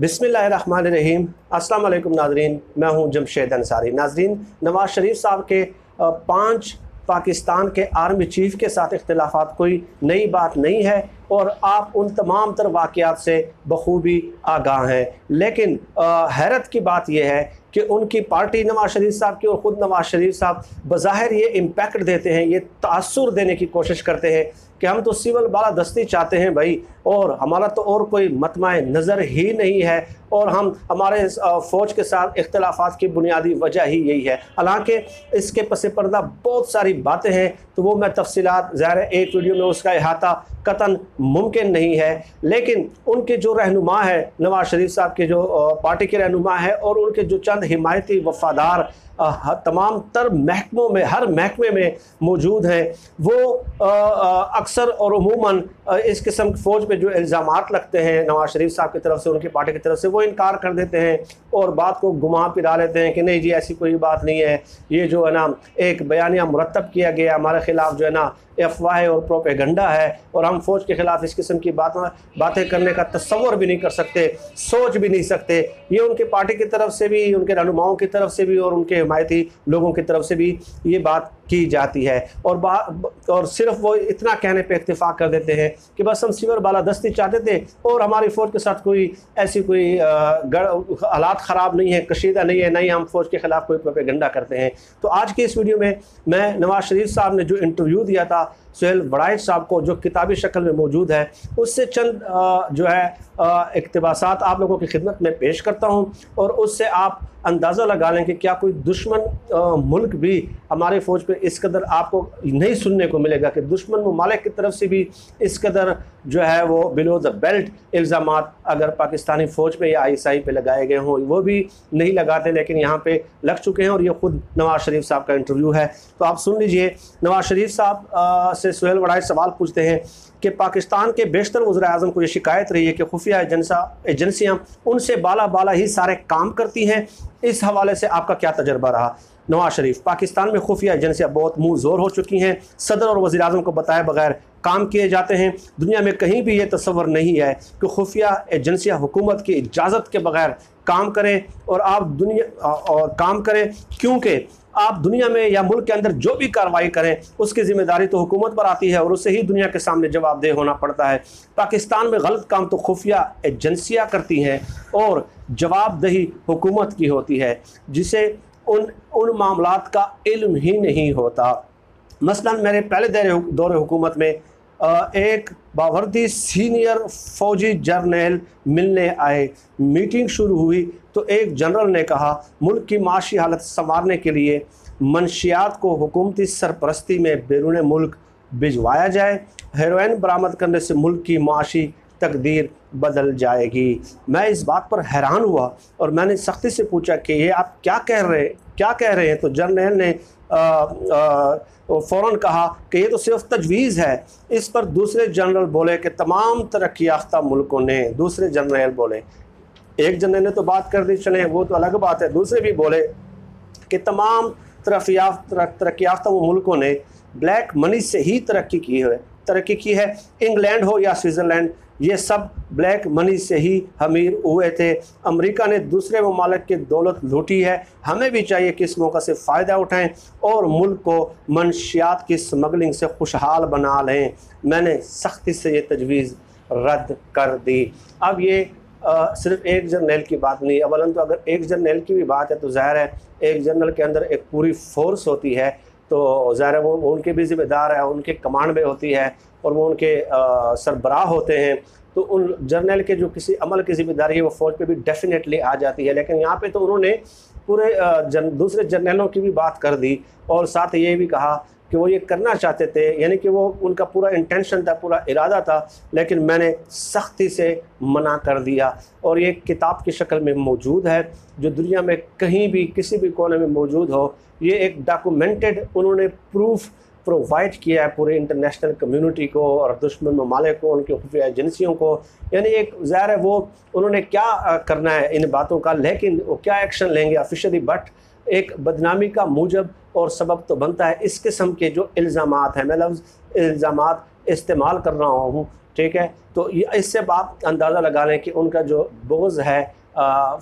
بسم اللہ الرحمن الرحیم۔ السلام علیکم ناظرین، میں ہوں جمشید انصاری۔ ناظرین، نواز شریف صاحب کے پانچ پاکستان کے آرمی چیف کے ساتھ اختلافات کوئی نئی بات نہیں ہے اور آپ ان تمام تر واقعات سے بخوبی آگاہ ہیں۔ لیکن حیرت کی بات یہ ہے کہ ان کی پارٹی نواز شریف صاحب کی اور خود نواز شریف صاحب بظاہر یہ امپیکٹ دیتے ہیں، یہ تاثر دینے کی کوشش کرتے ہیں کہ ہم تو سول بالا دستی چاہتے ہیں بھائی، اور ہمارا تو اور کوئی متمع نظر ہی نہیں ہے، اور ہم ہمارے فوج کے ساتھ اختلافات کی بنیادی وجہ ہی یہی ہے۔ حالانکہ اس کے پس پردہ بہت ساری باتیں ہیں، تو وہ میں تفصیلات ظاہر ایک ویڈیو میں اس کا احاطہ قطن ممکن نہیں ہے۔ لیکن ان کے جو رہنما ہے، نواز شریف صاحب کے جو پارٹی کے رہنما ہے، اور ان کے جو چند حمایتی وفادار تمام تر محکموں میں، ہر محکمے میں موجود ہیں۔ وہ اکثر اور عموماً اس قسم فوج پہ جو الزامات لگتے ہیں، نواز شریف صاحب کی طرف سے، ان کی پارٹی کی طرف سے، وہ انکار کر دیتے ہیں۔ اور بات کو گھما پھرا لیتے ہیں کہ نہیں جی ایسی کوئی بات نہیں ہے۔ یہ جو ہے نا، ایک بیانیہ مرتب کیا گیا، ہمارے خلاف جو ہے نا افواہ اور پروپیگنڈا ہے۔ اور ہم فوج کے خلاف اس قسم کی باتیں کرنے کا تصور بھی نہیں کر سکتے، سوچ بھی نہیں سکتے۔ یہ ان کے پارٹی کی طرف سے بھی، ان کے رہنماؤں کی طرف سے بھی اور ان کے حمایتی لوگوں کی طرف سے بھی یہ بات کی جاتی ہے اور با اور صرف وہ اتنا کہنے پہ اتفاق کر دیتے ہیں کہ بس ہم سیور بالا دستی چاہتے تھے اور ہماری فوج کے ساتھ کوئی ایسی کوئی حالات خراب نہیں ہے کشیدہ نہیں ہے نہیں ہم فوج کے خلاف کوئی پروپیگنڈا کرتے ہیں۔ تو آج کی اس ویڈیو میں میں نواز شریف صاحب نے جو انٹرویو دیا تھا سہیل وڑائش صاحب کو جو کتابی شکل میں موجود ہے، اس سے چند جو ہے اقتباسات آپ لوگوں کی خدمت میں پیش کرتا ہوں اور اس سے آپ اندازہ لگا لیں کہ کیا کوئی دشمن ملک بھی ہمارے فوج پہ اس قدر آپ کو نہیں سننے کو ملے گا کہ دشمن ممالک کی طرف سے بھی اس قدر جو ہے وہ بلو دا بیلٹ الزامات اگر پاکستانی فوج پہ یا آئی ایس آئی پہ لگائے گئے ہوں، وہ بھی نہیں لگاتے لیکن یہاں پہ لگ چکے ہیں اور یہ خود نواز شریف صاحب کا انٹرویو ہے۔ تو آپ سن لیجیے، نواز شریف صاحب سے سے سہیل وڑائی سوال پوچھتے ہیں کہ پاکستان کے بیشتر وزیر اعظم کو یہ شکایت رہی ہے کہ خفیہ ایجنسیاں ان سے بالا بالا ہی سارے کام کرتی ہیں۔ اس حوالے سے آپ کا کیا تجربہ رہا؟ نواز شریف، پاکستان میں خفیہ ایجنسیاں بہت منہ زور ہو چکی ہیں۔ صدر اور وزیر اعظم کو بتائے بغیر کام کیے جاتے ہیں۔ دنیا میں کہیں بھی یہ تصور نہیں ہے کہ خفیہ ایجنسیاں حکومت کی اجازت کے بغیر کام کریں اور آپ دنیا اور کام کریں۔ کیونکہ آپ دنیا میں یا ملک کے اندر جو بھی کاروائی کریں، اس کی ذمہ داری تو حکومت پر آتی ہے اور اسے ہی دنیا کے سامنے جواب دہ ہونا پڑتا ہے۔ پاکستان میں غلط کام تو خفیہ ایجنسیاں کرتی ہیں اور جواب دہی حکومت کی ہوتی ہے، جسے ان ان معاملات کا علم ہی نہیں ہوتا۔ مثلا میرے پہلے دور حکومت میں ایک باوردی سینئر فوجی جرنیل ملنے آئے۔ میٹنگ شروع ہوئی تو ایک جنرل نے کہا، ملک کی معاشی حالت سنوارنے کے لیے منشیات کو حکومتی سرپرستی میں بیرون ملک بھجوایا جائے۔ ہیروئن برآمد کرنے سے ملک کی معاشی تقدیر بدل جائے گی۔ میں اس بات پر حیران ہوا اور میں نے سختی سے پوچھا کہ یہ آپ کیا کہہ رہے، کیا کہہ رہے ہیں؟ تو جرنیل نے فوراً کہا کہ یہ تو صرف تجویز ہے۔ اس پر دوسرے جنرل بولے کہ تمام ترقی یافتہ ملکوں نے دوسرے جنرل بولے۔ ایک جنرل نے تو بات کر دی، چلیں، وہ تو الگ بات ہے۔ دوسرے بھی بولے کہ تمام ترقی یافتہ وہ ملکوں نے بلیک منی سے ہی ترقی کی ہے ترقی کی ہے۔ انگلینڈ ہو یا سوئٹزرلینڈ یہ سب بلیک منی سے ہی امیر ہوئے تھے۔ امریکہ نے دوسرے ممالک کی دولت لوٹی ہے۔ ہمیں بھی چاہیے کہ اس موقع سے فائدہ اٹھائیں اور ملک کو منشیات کی سمگلنگ سے خوشحال بنا لیں۔ میں نے سختی سے یہ تجویز رد کر دی۔ اب یہ صرف ایک جرنیل کی بات نہیں، اولاً تو اگر ایک جرنیل کی بھی بات ہے تو ظاہر ہے، ایک جرنل کے اندر ایک پوری فورس ہوتی ہے۔ تو ظاہر ہے وہ ان کے بھی ذمہ دار ہے ان کے کمانڈ میں ہوتی ہے اور وہ ان کے سربراہ ہوتے ہیں۔ تو ان جرنل کے جو کسی عمل کی ذمہ داری ہے، وہ فوج پہ بھی ڈیفینیٹلی آ جاتی ہے۔ لیکن یہاں پہ تو انہوں نے پورے جن، دوسرے جرنیلوں کی بھی بات کر دی اور ساتھ یہ بھی کہا کہ وہ یہ کرنا چاہتے تھے یعنی کہ وہ ان کا پورا انٹینشن تھا، پورا ارادہ تھا، لیکن میں نے سختی سے منع کر دیا۔ اور یہ کتاب کی شکل میں موجود ہے، جو دنیا میں کہیں بھی، کسی بھی کونے میں موجود ہو۔ یہ ایک ڈاکومنٹڈ انہوں نے پروف پرووائڈ کیا ہے پورے انٹرنیشنل کمیونٹی کو اور دشمن ممالک کو، ان کی خفیہ ایجنسیوں کو۔ یعنی ایک ظاہر ہے وہ، انہوں نے کیا کرنا ہے ان باتوں کا، لیکن وہ کیا ایکشن لیں گے آفیشلی بٹ ایک بدنامی کا موجب اور سبب تو بنتا ہے اس قسم کے جو الزامات ہیں۔ میں لفظ الزامات استعمال کر رہا ہوں، ٹھیک ہے؟ تو اس سے آپ اندازہ لگا لیں کہ ان کا جو بغض ہے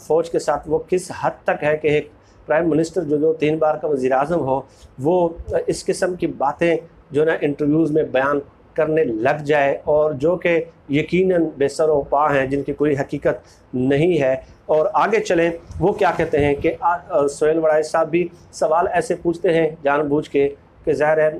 فوج کے ساتھ وہ کس حد تک ہے کہ ایک پرائم منسٹر جو جو تین بار کا وزیر اعظم ہو، وہ اس قسم کی باتیں جو نا انٹرویوز میں بیان کرنے لگ جائے اور جو کہ یقیناً بے سر و پا ہیں، جن کی کوئی حقیقت نہیں ہے۔ اور آگے چلیں، وہ کیا کہتے ہیں کہ سہیل وڑائی صاحب بھی سوال ایسے پوچھتے ہیں جان بوجھ کے کہ ظاہر ہے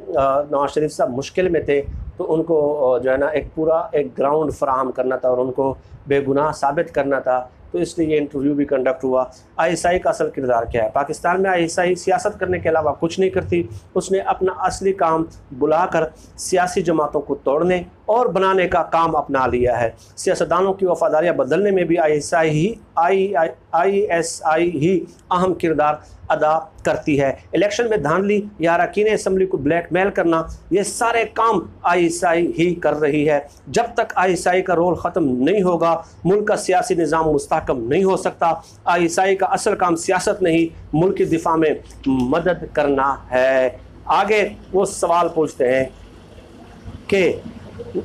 نواز شریف صاحب مشکل میں تھے تو ان کو جو ہے نا، ایک پورا ایک گراؤنڈ فراہم کرنا تھا اور ان کو بے گناہ ثابت کرنا تھا۔ تو اس لیے یہ انٹرویو بھی کنڈکٹ ہوا۔ آئی ایس آئی کا اصل کردار کیا ہے؟ پاکستان میں آئی ایس آئی سیاست کرنے کے علاوہ کچھ نہیں کرتی۔ اس نے اپنا اصلی کام بلا کر سیاسی جماعتوں کو توڑنے اور بنانے کا کام اپنا لیا ہے۔ سیاستدانوں کی وفاداریاں بدلنے میں بھی آئی ایس آئی ہی آئی آئی آئی ایس آئی ہی اہم کردار ادا کرتی ہے۔ الیکشن میں دھاندلی یا اراکین اسمبلی کو بلیک میل کرنا، یہ سارے کام آئی ایس آئی ہی کر رہی ہے۔ جب تک آئی ایس آئی کا رول ختم نہیں ہوگا، ملک کا سیاسی نظام مستحکم نہیں ہو سکتا۔ آئی ایس آئی کا اصل کام سیاست نہیں، ملک کی دفاع میں مدد کرنا ہے۔ آگے وہ سوال پوچھتے ہیں کہ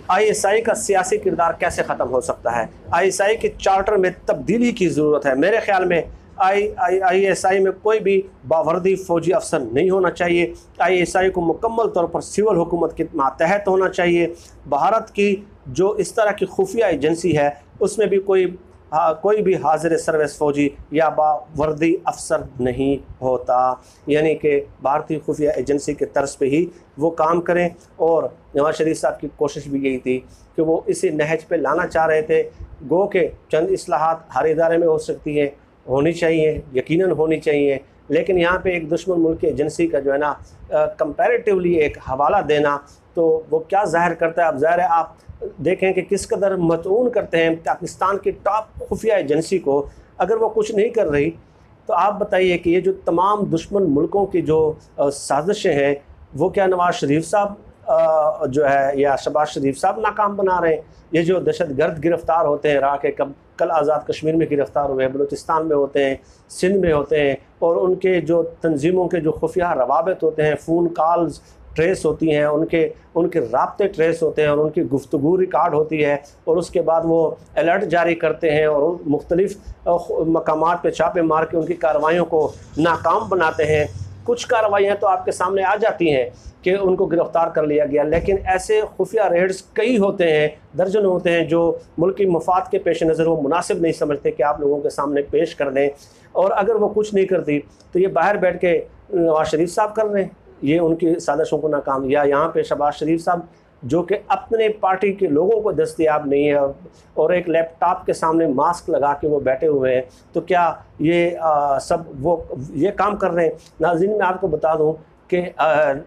آئی ایس آئی کا سیاسی کردار کیسے ختم ہو سکتا ہے؟ آئی ایس آئی کے چارٹر میں تبدیلی کی ضرورت ہے۔ میرے خیال میں آئی آئی آئی ایس آئی میں کوئی بھی باوردی فوجی افسر نہیں ہونا چاہیے۔ آئی ایس آئی کو مکمل طور پر سول حکومت کے ماتحت ہونا چاہیے۔ بھارت کی جو اس طرح کی خفیہ ایجنسی ہے، اس میں بھی کوئی ہاں، کوئی بھی حاضر سروس فوجی یا باوردی افسر نہیں ہوتا۔ یعنی کہ بھارتی خفیہ ایجنسی کے طرز پہ ہی وہ کام کریں۔ اور نواز شریف صاحب کی کوشش بھی یہی تھی کہ وہ اسی نہج پہ لانا چاہ رہے تھے۔ گو کہ چند اصلاحات ہر ادارے میں ہو سکتی ہیں، ہونی چاہیے، یقیناً ہونی چاہیے۔ لیکن یہاں پہ ایک دشمن ملک ایجنسی کا جو ہے نا کمپیریٹیولی ایک حوالہ دینا تو وہ کیا ظاہر کرتا ہے؟ اب ظاہر ہے آپ دیکھیں کہ کس قدر متعون کرتے ہیں پاکستان کی ٹاپ خفیہ ایجنسی کو۔ اگر وہ کچھ نہیں کر رہی تو آپ بتائیے کہ یہ جو تمام دشمن ملکوں کی جو سازشیں ہیں، وہ کیا نواز شریف صاحب جو ہے، یا شباز شریف صاحب ناکام بنا رہے ہیں۔ یہ جو دہشت گرد گرفتار ہوتے ہیں، راہ کے کب کل آزاد کشمیر میں گرفتار ہوئے ہیں، بلوچستان میں ہوتے ہیں، سندھ میں ہوتے ہیں، اور ان کے جو تنظیموں کے جو خفیہ روابط ہوتے ہیں، فون کالز ٹریس ہوتی ہیں، ان کے ان کے رابطے ٹریس ہوتے ہیں، اور ان کی گفتگو ریکارڈ ہوتی ہے، اور اس کے بعد وہ الرٹ جاری کرتے ہیں، اور مختلف مقامات پہ چھاپے مار کے ان کی کارروائیوں کو ناکام بناتے ہیں۔ کچھ کارروائیاں تو آپ کے سامنے آ جاتی ہیں کہ ان کو گرفتار کر لیا گیا، لیکن ایسے خفیہ ریڈز کئی ہوتے ہیں، درجن ہوتے ہیں جو ملکی مفاد کے پیش نظر وہ مناسب نہیں سمجھتے کہ آپ لوگوں کے سامنے پیش کر دیں۔ اور اگر وہ کچھ نہیں کرتی تو یہ باہر بیٹھ کے نواز شریف صاحب کر رہے ہیں۔ یہ ان کی سازشوں کو ناکام، یا یہاں پہ شباز شریف صاحب جو کہ اپنے پارٹی کے لوگوں کو دستیاب نہیں ہے اور ایک لیپ ٹاپ کے سامنے ماسک لگا کے وہ بیٹھے ہوئے ہیں، تو کیا یہ سب وہ یہ کام کر رہے ہیں؟ ناظرین، میں آپ کو بتا دوں کہ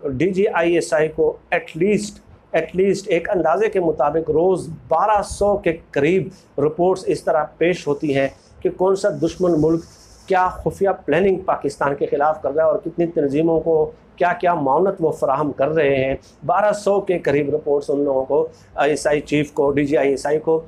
D G I S I کو ایٹ لیسٹ ایٹ لیسٹ ایک اندازے کے مطابق روز بارہ سو کے قریب رپورٹس اس طرح پیش ہوتی ہیں کہ کون سا دشمن ملک کیا خفیہ پلاننگ پاکستان کے خلاف کر رہا ہے اور کتنی تنظیموں کو کیا کیا معاونت وہ فراہم کر رہے ہیں۔ بارہ سو کے قریب رپورٹس ان لوگوں کو، آئی ایس آئی چیف کو، D G I S I کو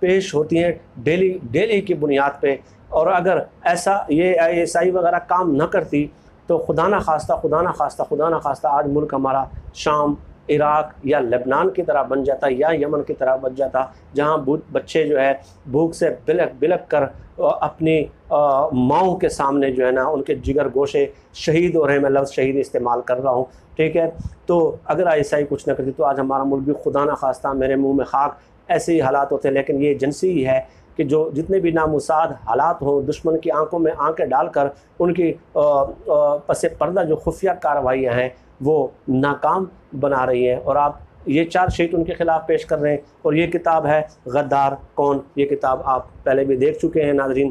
پیش ہوتی ہیں ڈیلی ڈیلی کی بنیاد پہ۔ اور اگر ایسا یہ آئی ایس آئی وغیرہ کام نہ کرتی تو خدا نہ خواستہ، خدا نہ خواستہ، خدا نہ خواستہ آج ملک ہمارا شام عراق یا لبنان کی طرح بن جاتا یا یمن کی طرح بن جاتا، جہاں بچے جو ہے بھوک سے بلک بلک کر اپنی ماؤں کے سامنے جو ہے نا ان کے جگر گوشے شہید ہو رہے ہیں، میں لفظ شہید استعمال کر رہا ہوں، ٹھیک ہے؟ تو اگر ایسا ہی کچھ نہ کرتی تو آج ہمارا ملک بھی خدا نہ خواستہ میرے منہ میں خاک ایسے ہی حالات ہوتے ہیں، لیکن یہ ایجنسی ہی ہے کہ جو جتنے بھی نامساد حالات ہوں، دشمن کی آنکھوں میں آنکھیں ڈال کر ان کی پس پردہ جو خفیہ کارروائیاں ہیں، وہ ناکام بنا رہی ہیں۔ اور آپ یہ چار شیٹ ان کے خلاف پیش کر رہے ہیں۔ اور یہ کتاب ہے غدار کون؟ یہ کتاب آپ پہلے بھی دیکھ چکے ہیں، ناظرین۔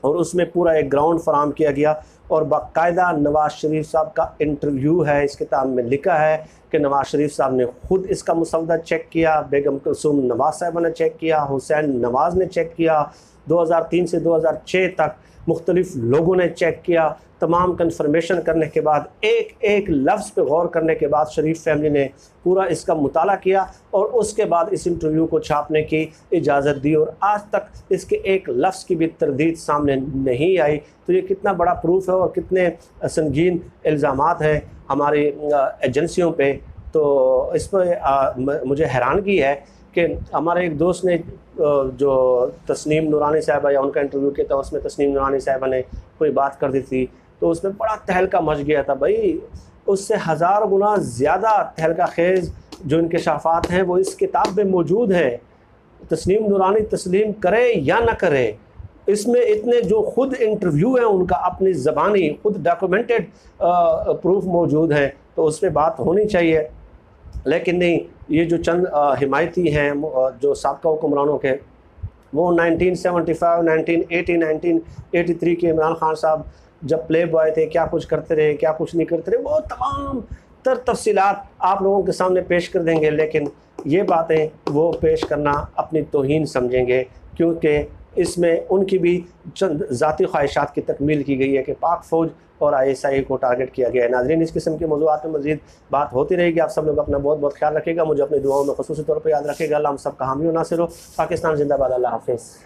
اور اس میں پورا ایک گراؤنڈ فراہم کیا گیا اور باقاعدہ نواز شریف صاحب کا انٹرویو ہے، اس کتاب میں لکھا ہے کہ نواز شریف صاحب نے خود اس کا مسودہ چیک کیا، بیگم کلثوم نواز صاحبہ نے چیک کیا، حسین نواز نے چیک کیا۔ دو ہزار تین سے دو ہزار چھ تک مختلف لوگوں نے چیک کیا۔ تمام کنفرمیشن کرنے کے بعد، ایک ایک لفظ پہ غور کرنے کے بعد شریف فیملی نے پورا اس کا مطالعہ کیا اور اس کے بعد اس انٹرویو کو چھاپنے کی اجازت دی اور آج تک اس کے ایایک لفظ کی بھی تردید سامنے نہیں آئی۔ تو یہ کتنا بڑا پروف ہے اور کتنے سنگین الزامات ہیں ہماری ایجنسیوں پہ۔ تو اس پہ مجھے حیرانگی ہے کہ ہمارے ایک دوست نے جو تسنیم نورانی صاحبہ یا ان کا انٹرویو کیا تھا، اس میں تسنیم نورانی صاحبہ نے کوئی بات کر دی تھی۔ تو اس میں بڑا تہلکہ مچ گیا تھا بھائی۔ اس سے ہزار گنا زیادہ تہلکہ خیز جو ان کے شافات ہیں وہ اس کتاب میں موجود ہیں۔ تسلیم نورانی تسلیم کرے یا نہ کرے اس میں اتنے جو خود انٹرویو ہیں ان کا اپنی زبانی، خود ڈاکومنٹڈ پروف موجود ہیں۔ تو اس میں بات ہونی چاہیے۔ لیکن نہیں، یہ جو چند حمایتی ہیں جو سابقہ حکمرانوں کے، وہ nineteen seventy five, nineteen eighty nineteen eighty three کے عمران خان صاحب جب پلے بوائے تھے، کیا کچھ کرتے رہے، کیا کچھ نہیں کرتے رہے، وہ تمام تر تفصیلات آپ لوگوں کے سامنے پیش کر دیں گے۔ لیکن یہ باتیں وہ پیش کرنا اپنی توہین سمجھیں گے، کیونکہ اس میں ان کی بھی چند ذاتی خواہشات کی تکمیل کی گئی ہے کہ پاک فوج اور آئی ایس آئی کو ٹارگٹ کیا گیا ہے۔ ناظرین، اس قسم کے موضوعات میں مزید بات ہوتی رہے گی۔ آپ سب لوگ اپنا بہت بہت خیال رکھے گا۔ مجھے اپنی دعاؤں میں خصوصی طور پر یاد رکھے گا۔ اللہ ہم سب کا حامی و ناصر ہو۔ پاکستان زندہ باد۔ اللہ حافظ۔